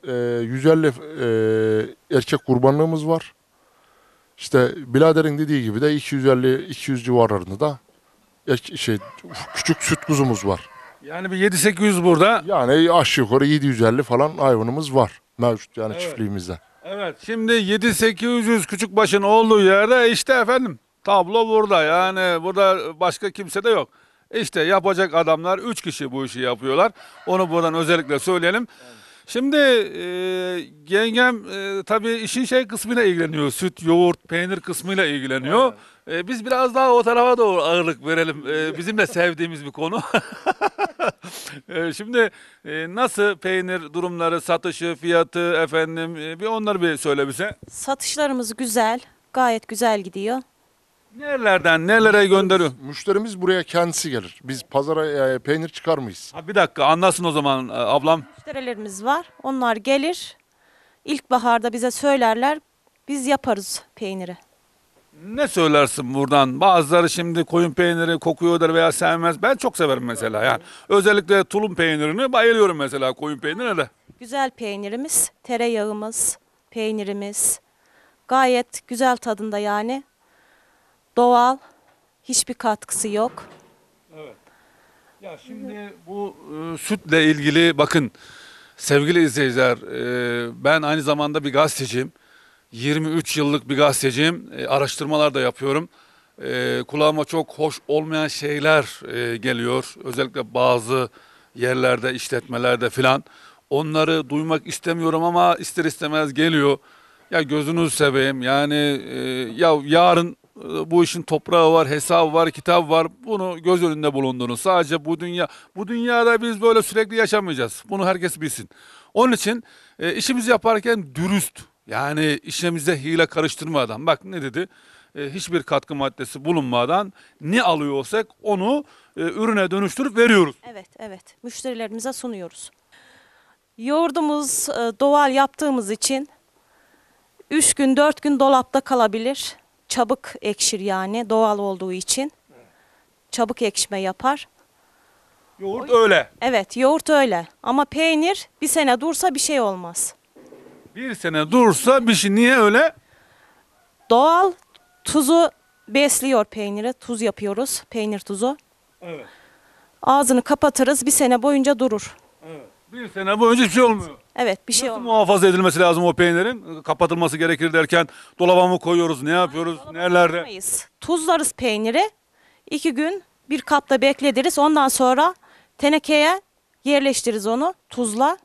E, 150 e, erkek kurbanlığımız var. İşte biraderin dediği gibi de 250-200 civarlarında da erke- şey küçük süt kuzumuz var. Yani bir 7-800 burada. Yani aşağı yukarı 750 falan hayvanımız var mevcut yani Evet. çiftliğimizde. Evet şimdi 7-800 küçük başın olduğu yerde işte efendim tablo burada. Yani burada başka kimse de yok. İşte yapacak adamlar 3 kişi bu işi yapıyorlar. Onu buradan özellikle söyleyelim. Şimdi e, yengem e, tabii işin şey kısmıyla ilgileniyor. Süt, yoğurt, peynir kısmıyla ilgileniyor. E, biz biraz daha o tarafa doğru ağırlık verelim. E, bizim de sevdiğimiz bir konu. E, şimdi e, nasıl peynir durumları, satışı, fiyatı efendim e, bir onları bir söyle bize. Satışlarımız güzel. Gayet güzel gidiyor. Nerelerden nelere gönderiyor? Müşterimiz buraya kendisi gelir. Biz pazara e, peynir çıkarmayız. Ha, bir dakika anlasın o zaman e, ablam. Müşterilerimiz var. Onlar gelir. İlkbaharda bize söylerler. Biz yaparız peyniri. Ne söylersin buradan? Bazıları şimdi koyun peyniri kokuyordur veya sevmez. Ben çok severim mesela yani. Özellikle tulum peynirini bayılıyorum mesela koyun peynirine de. Güzel peynirimiz, tereyağımız, peynirimiz. Gayet güzel tadında yani. Doğal. Hiçbir katkısı yok. Ya şimdi bu e, sütle ilgili bakın sevgili izleyiciler e, ben aynı zamanda bir gazeteciyim. 23 yıllık bir gazeteciyim. E, araştırmalar da yapıyorum. E, kulağıma çok hoş olmayan şeyler e, geliyor. Özellikle bazı yerlerde, işletmelerde filan. Onları duymak istemiyorum ama ister istemez geliyor. Ya gözünüzü seveyim yani e, ya yarın bu işin toprağı var, hesabı var, kitabı var. Bunu göz önünde bulundurun. Sadece bu dünya, bu dünyada biz böyle sürekli yaşamayacağız. Bunu herkes bilsin. Onun için e, işimizi yaparken dürüst, yani işimize hile karıştırmadan. Bak ne dedi? E, hiçbir katkı maddesi bulunmadan ne alıyorsak onu e, ürüne dönüştürüp veriyoruz. Evet, evet. Müşterilerimize sunuyoruz. Yoğurdumuz e, doğal yaptığımız için 3 gün 4 gün dolapta kalabilir. Çabuk ekşir yani doğal olduğu için. Çabuk ekşime yapar. Yoğurt öyle. Evet yoğurt öyle ama peynir bir sene dursa bir şey olmaz. Bir sene dursa bir şey niye öyle? Doğal tuzu besliyor peyniri. Tuz yapıyoruz. Peynir tuzu. Evet. Ağzını kapatırız bir sene boyunca durur. Bir sene boyunca hiçbir şey olmuyor. Evet bir şey Nasıl olmaz. muhafaza edilmesi lazım o peynirin? Kapatılması gerekir derken dolaba mı koyuyoruz? Ne yapıyoruz? Nerelerde? Yapmayız. Tuzlarız peyniri. iki gün bir kapta beklediriz. Ondan sonra tenekeye yerleştiririz onu tuzla.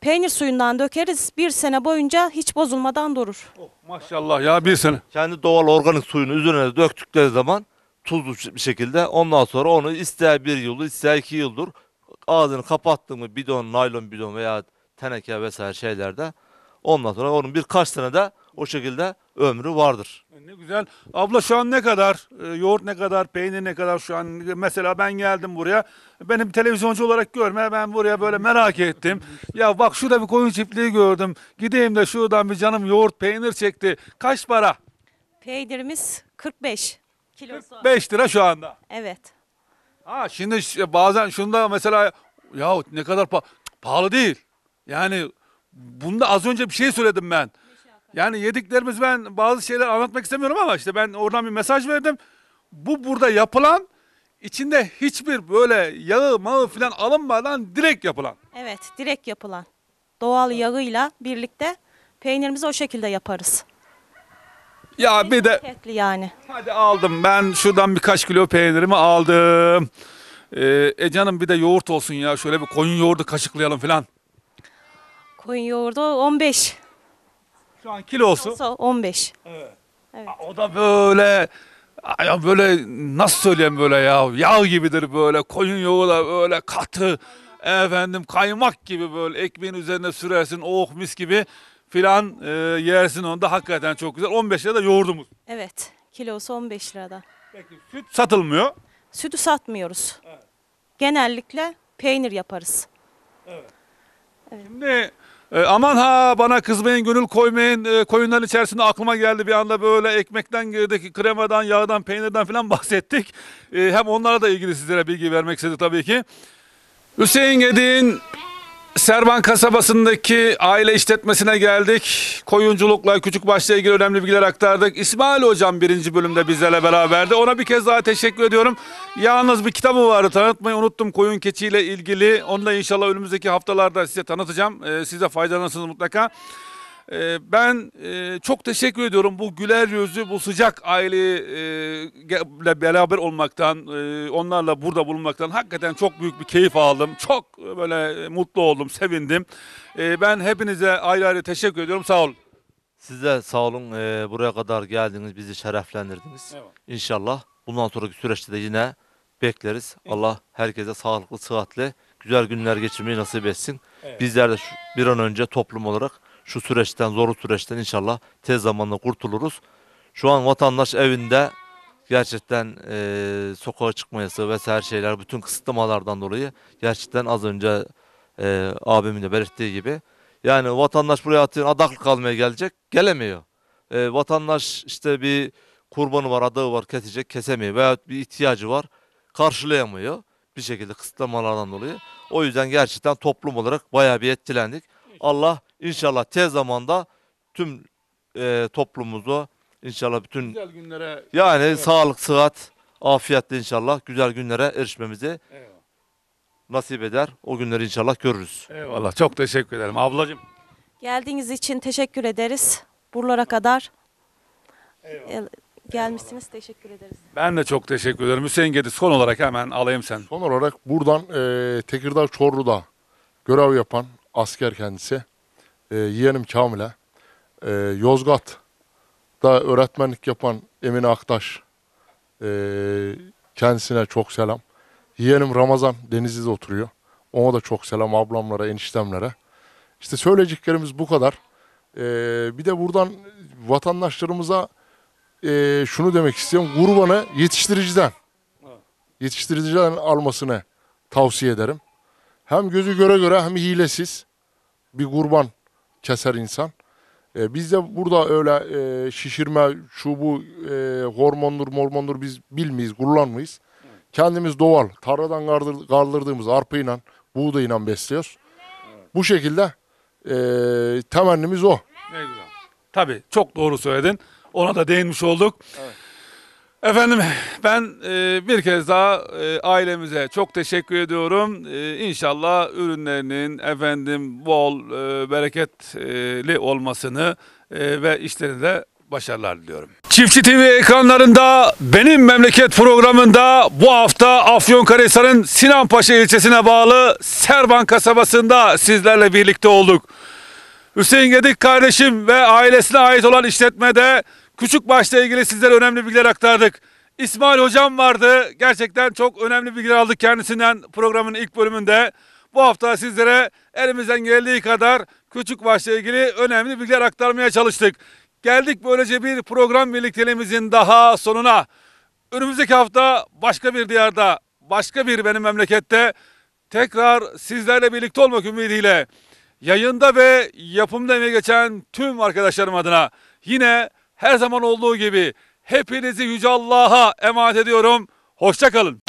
Peynir suyundan dökeriz. Bir sene boyunca hiç bozulmadan durur. Oh, maşallah ya bir sene. Kendi doğal organik suyunu üzerine döktükleri zaman tuzlu bir şekilde ondan sonra onu ister bir yıl ister iki yıldır ağzını kapattın mı bidon, naylon bidon veya teneke vesaire şeylerde ondan sonra onun birkaç sene de o şekilde ömrü vardır. Ne güzel. Abla şu an ne kadar? e, yoğurt ne kadar? Peynir ne kadar şu an? Mesela ben geldim buraya. Benim televizyoncu olarak görme. Ben buraya böyle merak ettim. Ya bak şurada bir koyun çiftliği gördüm. Gideyim de şuradan bir canım yoğurt peynir çekti. Kaç para? Peynirimiz 45 kilosu. 5 lira şu anda. Evet. Ha şimdi bazen şunda mesela ya ne kadar pa- pahalı değil. Yani bunda az önce bir şey söyledim ben. Yani yediklerimiz ben bazı şeyler anlatmak istemiyorum ama işte ben oradan bir mesaj verdim. Bu burada yapılan içinde hiçbir böyle yağı mağı falan alınmadan direkt yapılan. Evet direkt yapılan. Doğal yağıyla birlikte peynirimizi o şekilde yaparız. Ya bir de yani. hadi aldım ben şuradan birkaç kilo peynirimi aldım. Ee, e canım bir de yoğurt olsun ya şöyle bir koyun yoğurdu kaşıklayalım falan. Koyun yoğurdu 15. Şu an kilosu. Olsa 15. O da böyle ya böyle nasıl söyleyeyim böyle ya yağ gibidir böyle koyun yağı da böyle katı efendim kaymak gibi böyle ekmeğin üzerine sürersin oh mis gibi filan e, yersin onu da hakikaten çok güzel 15 lira da yoğurdumuz. Evet. Kilosu 15 lirada. Peki süt satılmıyor. Sütü satmıyoruz. Genellikle peynir yaparız. Şimdi e, aman ha bana kızmayın gönül koymayın e, koyunların içerisinde aklıma geldi bir anda böyle ekmekten girdik kremadan yağdan peynirden falan bahsettik. E, hem onlara da ilgili sizlere bilgi vermek istedik tabii ki. Hüseyin Gedik'in Serban kasabasındaki aile işletmesine geldik. Koyunculukla, küçük başla ilgili önemli bilgiler aktardık. İsmail hocam birinci bölümde bizlerle beraberdi. Ona bir kez daha teşekkür ediyorum. Yalnız bir kitabı vardı tanıtmayı unuttum koyun keçiyle ilgili. Onu da inşallah önümüzdeki haftalarda size tanıtacağım. Ee, siz de faydalanırsınız mutlaka. Ee, Ben e, çok teşekkür ediyorum bu güler yüzü, bu sıcak aileyle beraber olmaktan, e, onlarla burada bulunmaktan hakikaten çok büyük bir keyif aldım. Çok e, böyle mutlu oldum, sevindim. E, Ben hepinize ayrı ayrı teşekkür ediyorum. Sağ olun. Siz de sağ olun e, buraya kadar geldiniz, bizi şereflendirdiniz. Eyvallah. İnşallah bundan sonraki süreçte de yine bekleriz. Allah herkese sağlıklı, sıhhatli, güzel günler geçirmeyi nasip etsin. Bizler de şu- bir an önce toplum olarak şu süreçten, zorlu süreçten inşallah tez zamanda kurtuluruz. Şu an vatandaş evinde gerçekten e, sokağa çıkmayası vesaire şeyler, bütün kısıtlamalardan dolayı gerçekten az önce e, abimin de belirttiği gibi yani vatandaş buraya atıyor adaklık kalmaya gelecek, gelemiyor. E, vatandaş işte bir kurbanı var, adağı var, kesecek, kesemiyor veya bir ihtiyacı var, karşılayamıyor bir şekilde kısıtlamalardan dolayı. O yüzden gerçekten toplum olarak bayağı bir etkilendik. Allah inşallah tez zamanda tüm e, toplumumuzu inşallah bütün Güzel günlere yani sağlık, sıhhat, afiyetle inşallah güzel günlere erişmemizi nasip eder. O günleri inşallah görürüz. Eyvallah. Çok teşekkür ederim ablacığım. Geldiğiniz için teşekkür ederiz. Buralara kadar el- gelmişsiniz. Teşekkür ederiz. Ben de çok teşekkür ederim. Hüseyin Gediz son olarak hemen alayım sen. Son olarak buradan e, Tekirdağ Çorlu'da görev yapan asker kendisi. E, yeğenim Kamil'e. E, Yozgat'ta öğretmenlik yapan Emine Aktaş. E, kendisine çok selam. Yeğenim Ramazan Denizli'de oturuyor. Ona da çok selam ablamlara, eniştemlere. İşte söyleyeceklerimiz bu kadar. E, bir de buradan vatandaşlarımıza e, şunu demek istiyorum. Kurbanı yetiştiriciden yetiştiriciden almasını tavsiye ederim. Hem gözü göre göre hem hilesiz bir kurban keser insan. E, biz de burada öyle e, şişirme, şu bu e, hormondur mormondur biz bilmeyiz, kullanmayız. Kendimiz doğal, tarladan kardır- kaldırdığımız arpayla, buğdayla besliyoruz. Bu şekilde e, temennimiz o. Ne güzel. Tabii çok doğru söyledin. Ona da değinmiş olduk. Efendim ben e, bir kez daha e, ailemize çok teşekkür ediyorum. E, inşallah ürünlerinin efendim bol e, bereketli olmasını ve işlerinde başarılar diliyorum. Çiftçi TV ekranlarında benim memleket programında bu hafta Afyonkarahisar'ın Sinanpaşa ilçesine bağlı Serban kasabasında sizlerle birlikte olduk. Hüseyin Gedik kardeşim ve ailesine ait olan işletmede küçük başla ilgili sizlere önemli bilgiler aktardık. İsmail hocam vardı. Gerçekten çok önemli bilgiler aldık kendisinden programın ilk bölümünde. Bu hafta sizlere elimizden geldiği kadar küçük başla ilgili önemli bilgiler aktarmaya çalıştık. Geldik böylece bir program birlikteliğimizin daha sonuna. Önümüzdeki hafta başka bir diyarda, başka bir benim memlekette tekrar sizlerle birlikte olmak ümidiyle yayında ve yapımda emeği geçen tüm arkadaşlarım adına yine her zaman olduğu gibi hepinizi Yüce Allah'a emanet ediyorum. Hoşça kalın.